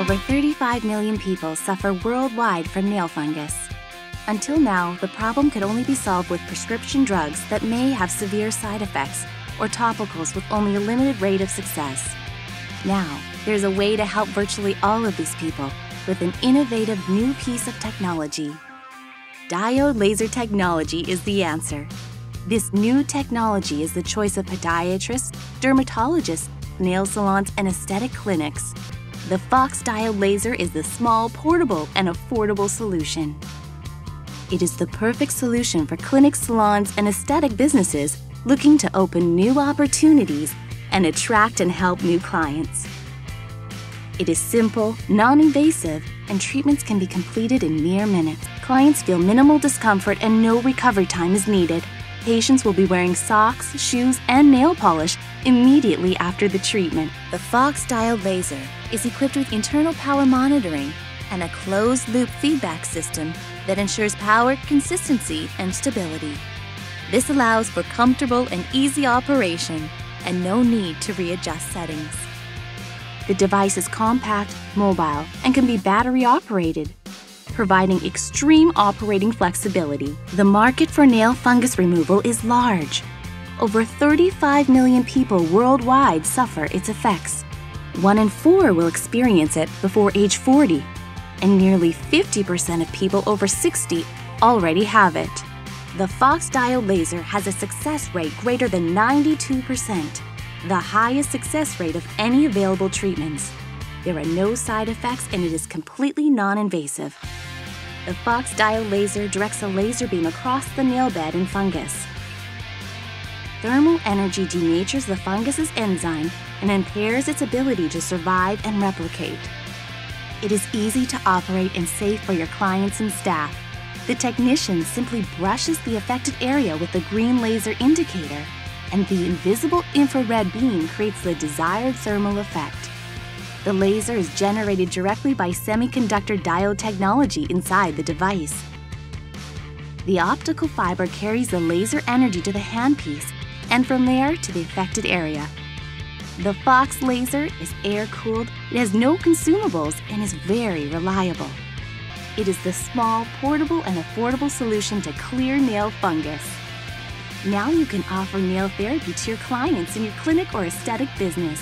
Over 35 million people suffer worldwide from nail fungus. Until now, the problem could only be solved with prescription drugs that may have severe side effects or topicals with only a limited rate of success. Now, there's a way to help virtually all of these people with an innovative new piece of technology. Diode laser technology is the answer. This new technology is the choice of podiatrists, dermatologists, nail salons, and aesthetic clinics. The Fox Diode laser is the small, portable, and affordable solution. It is the perfect solution for clinic salons and aesthetic businesses looking to open new opportunities and attract and help new clients. It is simple, non-invasive, and treatments can be completed in mere minutes. Clients feel minimal discomfort and no recovery time is needed. Patients will be wearing socks, shoes, and nail polish immediately after the treatment. The Fox Diode laser is equipped with internal power monitoring and a closed-loop feedback system that ensures power, consistency, and stability. This allows for comfortable and easy operation and no need to readjust settings. The device is compact, mobile, and can be battery operated, providing extreme operating flexibility. The market for nail fungus removal is large. Over 35 million people worldwide suffer its effects. One in four will experience it before age 40, and nearly 50% of people over 60 already have it. The Fox Diode laser has a success rate greater than 92%, the highest success rate of any available treatments. There are no side effects and it is completely non-invasive. The Fox Diode laser directs a laser beam across the nail bed and fungus. Thermal energy denatures the fungus's enzyme and impairs its ability to survive and replicate. It is easy to operate and safe for your clients and staff. The technician simply brushes the affected area with the green laser indicator, and the invisible infrared beam creates the desired thermal effect. The laser is generated directly by semiconductor diode technology inside the device. The optical fiber carries the laser energy to the handpiece and from there to the affected area. The Fox laser is air-cooled, it has no consumables, and is very reliable. It is the small, portable, and affordable solution to clear nail fungus. Now you can offer nail therapy to your clients in your clinic or aesthetic business.